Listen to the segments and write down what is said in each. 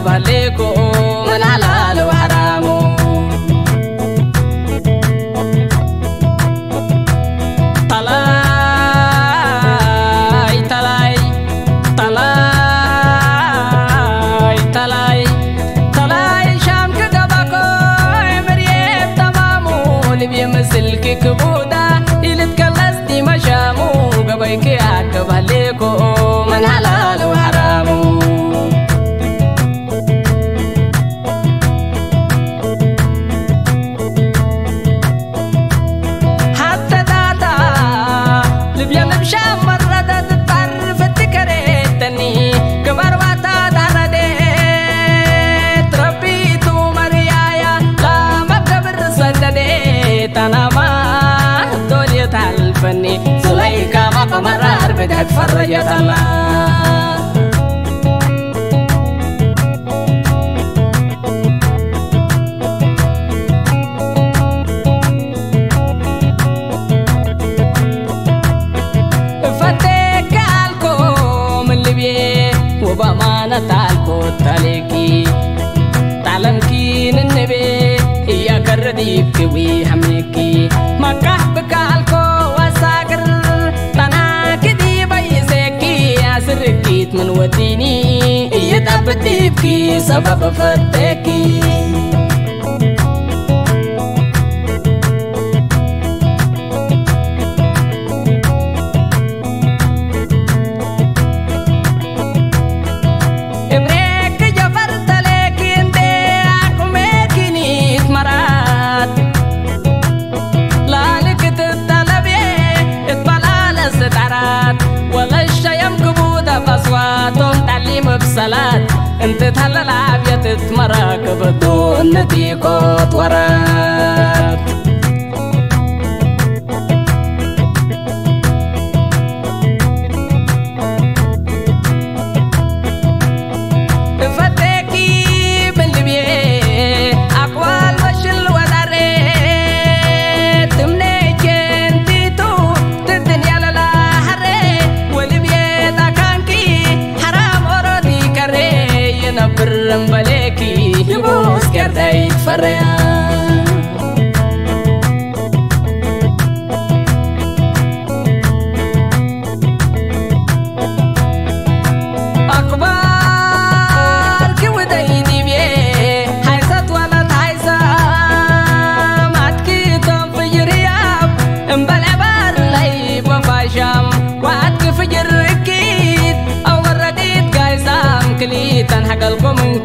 valeko وحدك فرجت الله وبأمانة تالكو تاليكي تعلم كين النبي يا كرديب كوي حميكي ما كهبك على من وديني. يتعب تبكي سبب فتاكي. መብሰላት እንት ተለላብ የትትመራ ከበቶ እንቲ ኮት ወራት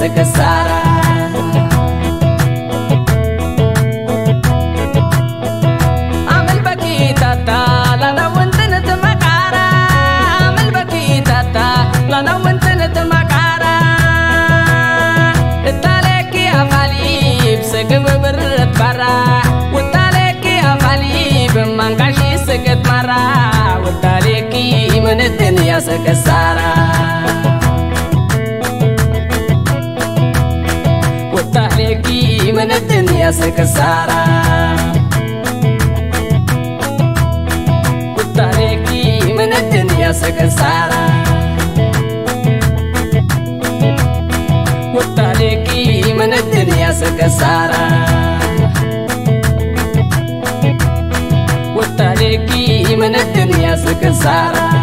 se casara. عمل بكي تاتا لنا وانت نتمقارا عمل بكي تاتا لنا وانت نتمقارا التالك يا غالي بسقم برد برا. والتالك يا غالي بمنقشي سقط مرا. والتالك من الدنيا سكسارا suka sara Kutareki mana duniya suka sara Kutareki mana duniya suka sara Kutareki mana duniya suka sara